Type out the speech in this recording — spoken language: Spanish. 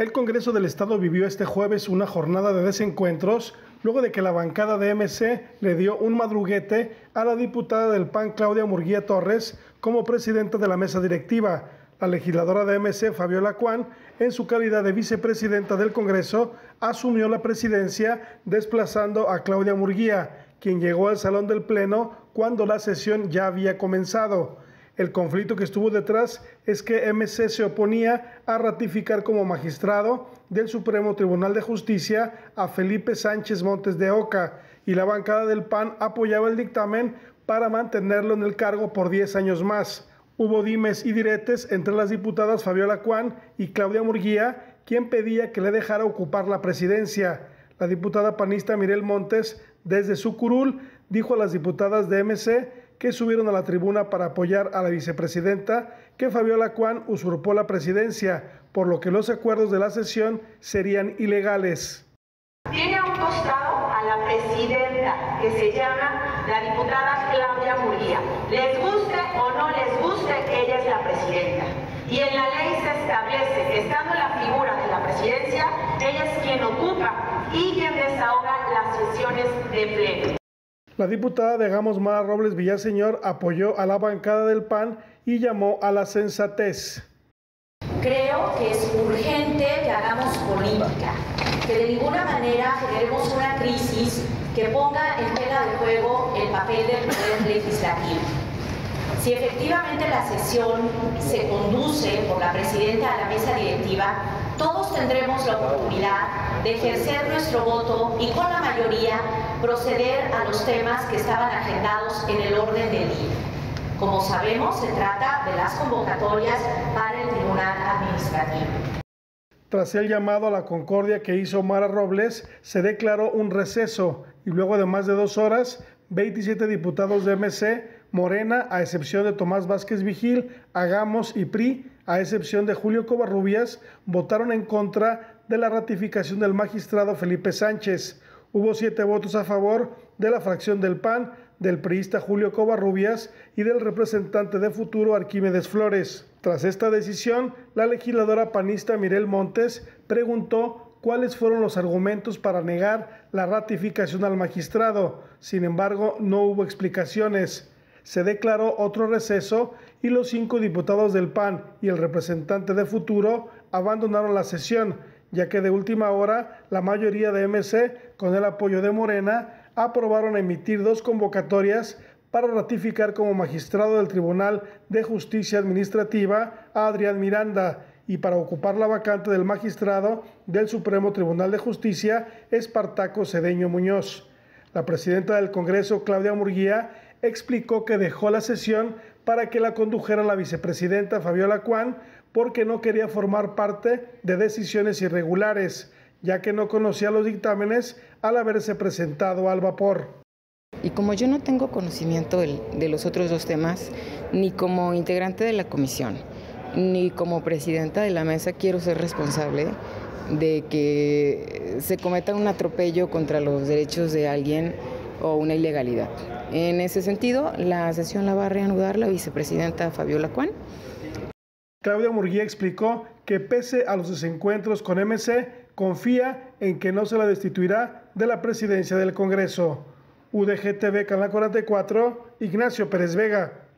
El Congreso del Estado vivió este jueves una jornada de desencuentros luego de que la bancada de MC le dio un madruguete a la diputada del PAN Claudia Murguía Torres como presidenta de la mesa directiva. La legisladora de MC, Fabiola Cuán, en su calidad de vicepresidenta del Congreso, asumió la presidencia desplazando a Claudia Murguía, quien llegó al salón del Pleno cuando la sesión ya había comenzado. El conflicto que estuvo detrás es que MC se oponía a ratificar como magistrado del Supremo Tribunal de Justicia a Felipe Sánchez Montes de Oca y la bancada del PAN apoyaba el dictamen para mantenerlo en el cargo por 10 años más. Hubo dimes y diretes entre las diputadas Fabiola Cuán y Claudia Murguía, quien pedía que le dejara ocupar la presidencia. La diputada panista Mirel Montes, desde su curul, dijo a las diputadas de MC que subieron a la tribuna para apoyar a la vicepresidenta que Fabiola Cuán usurpó la presidencia, por lo que los acuerdos de la sesión serían ilegales. Tiene un costado a la presidenta que se llama la diputada Claudia Murguía. Les guste o no les guste, ella es la presidenta. Y en la ley se establece que estando la figura de la presidencia, ella es quien ocupa y quien desahoga las sesiones de pleno. La diputada de Gamos Mara Robles Villaseñor apoyó a la bancada del PAN y llamó a la sensatez. Creo que es urgente que hagamos política, que de ninguna manera generemos una crisis que ponga en tela de juego el papel del poder legislativo. Si efectivamente la sesión se conduce por la presidenta de la mesa directiva, todos tendremos la oportunidad de ejercer nuestro voto y con la mayoría proceder a los temas que estaban agendados en el orden del día. Como sabemos, se trata de las convocatorias para el Tribunal Administrativo. Tras el llamado a la concordia que hizo Mara Robles, se declaró un receso y luego de más de dos horas, 27 diputados de MC, Morena, a excepción de Tomás Vázquez Vigil, Hagamos y PRI, a excepción de Julio Covarrubias, votaron en contra de la ratificación del magistrado Felipe Sánchez. Hubo siete votos a favor de la fracción del PAN, del priista Julio Covarrubias y del representante de Futuro Arquímedes Flores. Tras esta decisión, la legisladora panista Mirel Montes preguntó cuáles fueron los argumentos para negar la ratificación al magistrado. Sin embargo, no hubo explicaciones. Se declaró otro receso y los cinco diputados del PAN y el representante de Futuro abandonaron la sesión ya que de última hora la mayoría de MC, con el apoyo de Morena, aprobaron emitir dos convocatorias para ratificar como magistrado del Tribunal de Justicia Administrativa a Adrián Miranda y para ocupar la vacante del magistrado del Supremo Tribunal de Justicia, Espartaco Cedeño Muñoz. La presidenta del Congreso, Claudia Murguía, explicó que dejó la sesión para que la condujera la vicepresidenta Fabiola Cuán porque no quería formar parte de decisiones irregulares, ya que no conocía los dictámenes al haberse presentado al vapor. Y como yo no tengo conocimiento de los otros dos temas, ni como integrante de la comisión, ni como presidenta de la mesa, quiero ser responsable de que se cometa un atropello contra los derechos de alguien o una ilegalidad. En ese sentido, la sesión la va a reanudar la vicepresidenta Fabiola Cuán. Claudia Murguía explicó que pese a los desencuentros con MC, confía en que no se la destituirá de la presidencia del Congreso. UDGTV Canal 44, Ignacio Pérez Vega.